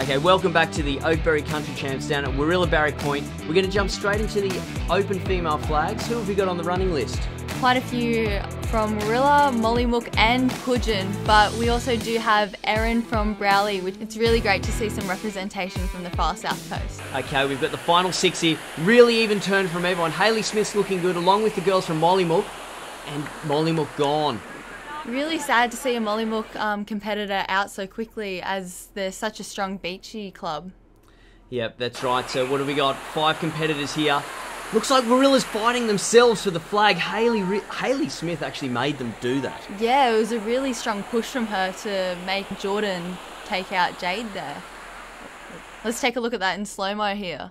Okay, welcome back to the Oakberry Country Champs down at Warilla Barrack Point. We're going to jump straight into the open female flags. Who have we got on the running list? Quite a few from Warilla, Mollymook and Cudgen, but we also do have Erin from Broulee, which it's really great to see some representation from the far south coast. Okay, we've got the final six here. Really even turn from everyone. Hayley Smith's looking good, along with the girls from Mollymook. And Mollymook gone. Really sad to see a Mollymook um, competitor out so quickly as they're such a strong beachy club. Yep, that's right. So what have we got? Five competitors here. Looks like Warilla's fighting themselves for the flag. Haley Hayley Smith actually made them do that. Yeah, it was a really strong push from her to make Jordan take out Jade there. Let's take a look at that in slow mo here.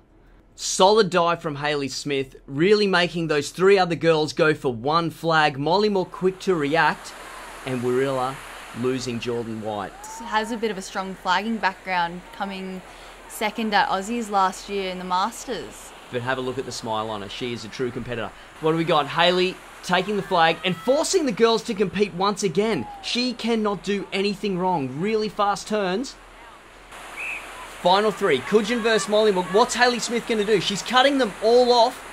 Solid dive from Haley Smith, really making those three other girls go for one flag. Mollymook quick to react, and Warilla losing Jordan White. Has a bit of a strong flagging background, coming second at Aussies last year in the Masters. But have a look at the smile on her. She is a true competitor. What do we got? Haley taking the flag and forcing the girls to compete once again. She cannot do anything wrong. Really fast turns. Final three. Cudgen versus Mollymook. What's Haley Smith going to do? She's cutting them all off.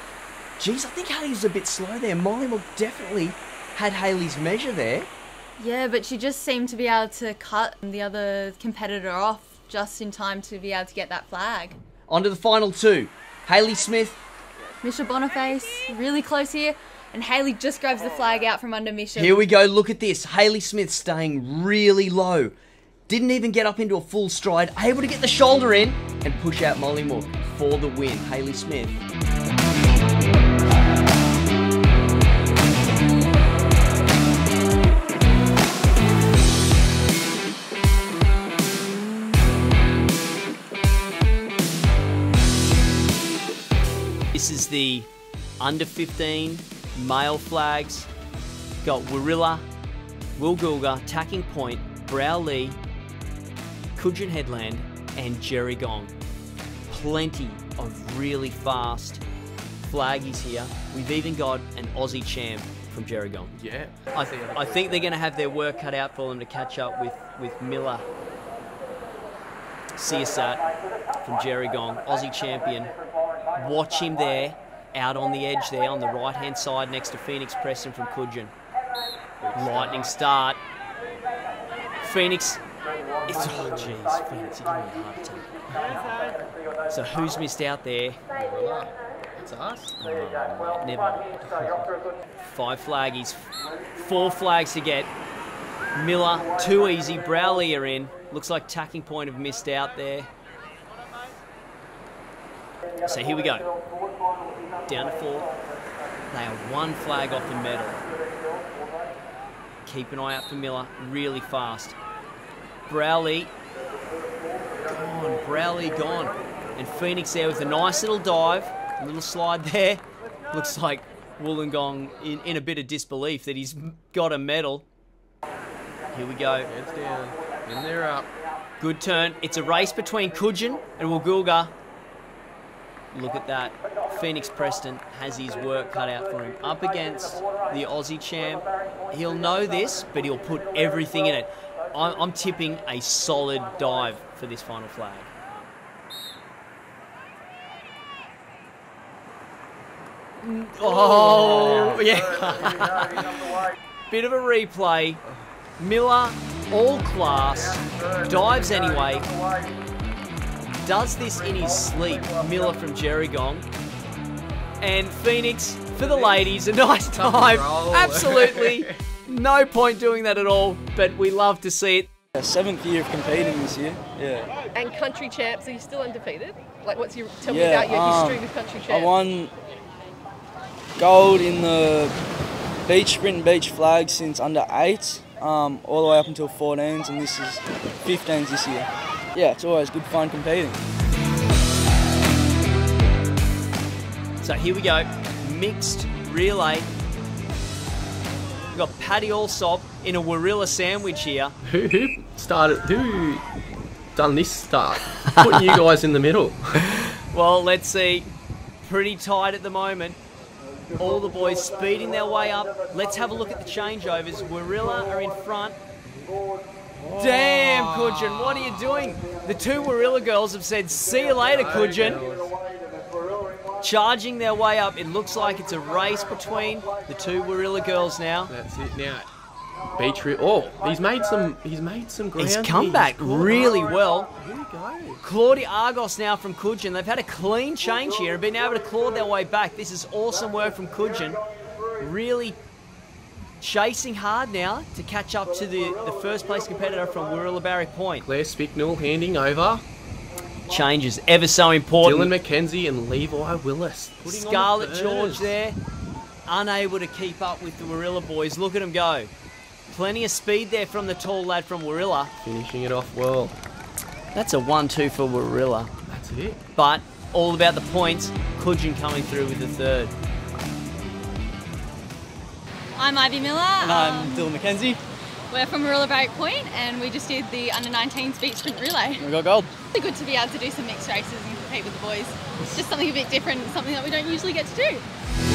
Geez, I think Haley's a bit slow there. Mollymook definitely had Haley's measure there. Yeah, but she just seemed to be able to cut the other competitor off just in time to be able to get that flag. On to the final two. Hayley Smith. Misha Boniface, really close here. And Haley just grabs the flag out from under Misha. Here we go, look at this. Hayley Smith staying really low. Didn't even get up into a full stride, able to get the shoulder in and push out Mollymook for the win. Hayley Smith. The under 15 male flags. Got Warilla, Woolgoolga, Tacking Point, Broulee, Cudgen Headland, and Gerringong. Plenty of really fast flaggies here. We've even got an Aussie champ from Gerringong. Yeah. I, th- I think they're going to have their work cut out for them to catch up with, with Miller. Siasat from Gerringong, Aussie champion. Watch him there, out on the edge there, on the right hand side next to Phoenix Preston from Cudgen. Lightning start. Phoenix. It's, oh, jeez, Phoenix, you're giving me a heart attack. So who's missed out there? It's us. Oh, never. Five flaggies. Four flags to get. Miller, too easy. Broulee are in. Looks like Tacking Point have missed out there. So here we go. Down to four. They are one flag off the medal. Keep an eye out for Miller. Really fast. Broulee. Gone. Broulee gone. And Phoenix there with a nice little dive. A little slide there. Looks like Wollongong in, in a bit of disbelief that he's got a medal. Here we go. Heads down. In there up. Good turn. It's a race between Cudgen and Woolgoolga. Look at that. Phoenix Preston has his work cut out for him. Up against the Aussie champ. He'll know this, but he'll put everything in it. I'm, I'm tipping a solid dive for this final flag. Oh, yeah. Bit of a replay. Miller, all class, dives anyway. Does this in his sleep, Miller from Gerringong. And Phoenix, for the ladies, a nice time. Absolutely no point doing that at all, but we love to see it. Seventh year of competing this year. Yeah. And country champs, are you still undefeated? Like, what's your tell yeah, me about your um, history with country champs? I won gold in the beach sprint and beach flag since under eight, um, all the way up until 14s, and this is 15s this year. Yeah, it's always good fun competing. So here we go, mixed relay. We've got Paddy Allsop in a Warilla sandwich here. Who, who started? Who done this start? Putting you guys in the middle. Well, let's see. Pretty tight at the moment. All the boys speeding their way up. Let's have a look at the changeovers. Warilla are in front. Damn, Cudgen, what are you doing? The two Warilla girls have said, see you later, Cudgen. Charging their way up. It looks like it's a race between the two Warilla girls now. That's it now. Beach Oh, he's made some. He's made some ground. He's here. come back really well. Here we go. Claudia Argos now from Cudgen. They've had a clean change here and been able to claw their way back. This is awesome work from Cudgen. Really chasing hard now to catch up to the, the first place competitor from Warilla Barrack Point. Claire Spicknell handing over. Changes ever so important. Dylan McKenzie and Levi Willis. putting on the Scarlett. George there, unable to keep up with the Warilla boys. Look at them go. Plenty of speed there from the tall lad from Warilla. Finishing it off well. That's a 1 2 for Warilla. That's it. But all about the points. Cudgen coming through with the third. I'm Ivy Miller. And I'm Um, Dylan McKenzie. We're from Warilla Barrack Point and we just did the under 19s speed sprint relay. We got gold. It's good to be able to do some mixed races and compete with the boys. It's just something a bit different, something that we don't usually get to do.